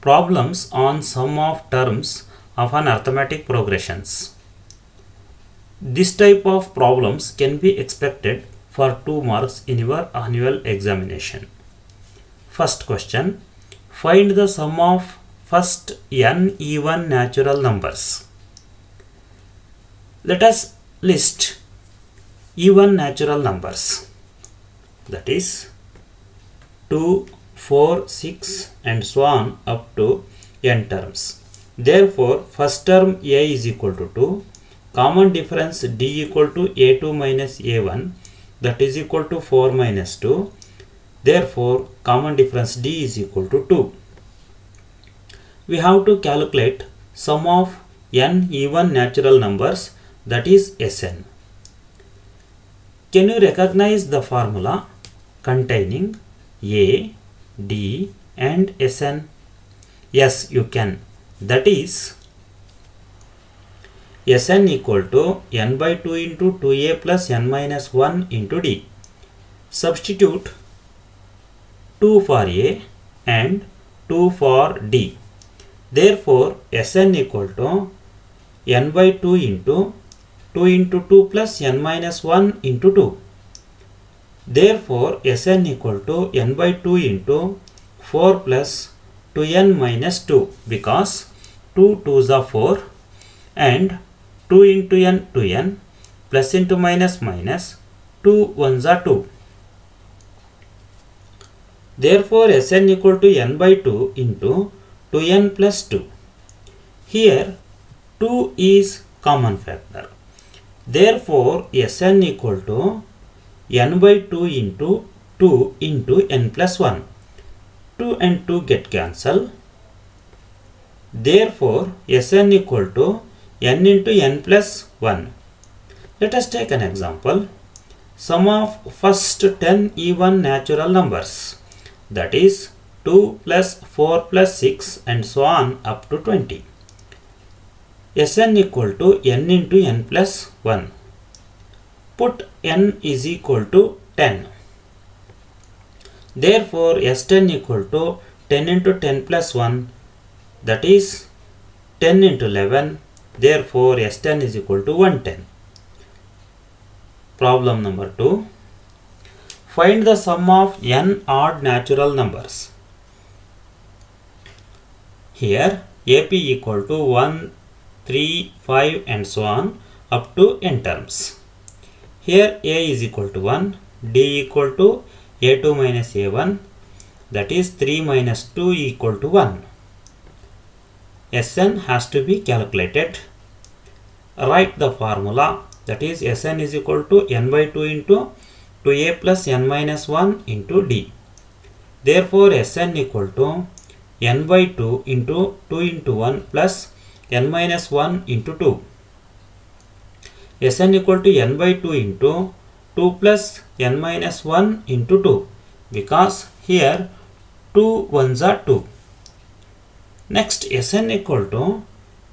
problems on sum of terms of an arithmetic progressions. This type of problems can be expected for 2 marks in your annual examination. First question Find the sum of first n even natural numbers. Let us list even natural numbers that is 2, 4, 6 and so on up to n terms. Therefore, first term a is equal to 2, common difference d equal to a2 minus a1 that is equal to 4 minus 2. Therefore, common difference d is equal to 2. We have to calculate sum of n even natural numbers that is Sn. Can you recognize the formula containing A, D and Sn? Yes, you can. That is Sn equal to n by 2 into 2a plus n minus 1 into d. Substitute 2 for a and 2 for d. Therefore, Sn equal to n by 2 into 2 into 2 plus n minus 1 into 2. Therefore, Sn equal to n by 2 into 4 plus 2n minus 2 because 2 2s are 4 and 2 into n 2n plus into minus minus 2 1s are 2. Therefore, Sn equal to n by 2 into 2n plus 2. Here 2 is common factor. Therefore, Sn equal to n by 2 into 2 into n plus 1. 2 and 2 get cancelled. Therefore, Sn equal to n into n plus 1. Let us take an example. Sum of first 10 even natural numbers that is 2 plus 4 plus 6 and so on up to 20. Sn equal to n into n plus 1. Put n is equal to 10. Therefore, S10 equal to 10 into 10 plus 1 that is 10 into 11. Therefore, S10 is equal to 110. Problem number 2. Find the sum of n odd natural numbers. Here AP equal to 1, 3, 5 and so on up to n terms. Here A is equal to 1, D equal to A2 minus A1 that is 3 minus 2 equal to 1. Sn has to be calculated. Write the formula that is Sn is equal to n by 2 into 2a plus n minus 1 into d. Therefore, Sn equal to n by 2 into 2 into 1 plus n minus 1 into 2. Sn equal to n by 2 into 2 plus n minus 1 into 2 because here 2 ones are 2. Next Sn equal to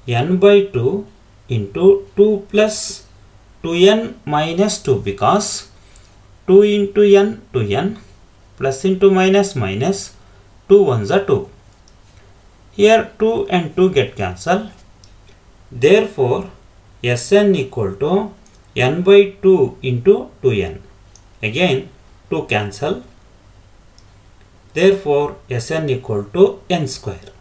n by 2 into 2 plus 2n minus 2 because 2 into n 2n plus into minus minus 2 ones are 2. Here 2 and 2 get cancelled. Therefore, Sn equal to n by 2 into 2n. Again 2 cancel. Therefore, Sn equal to n square.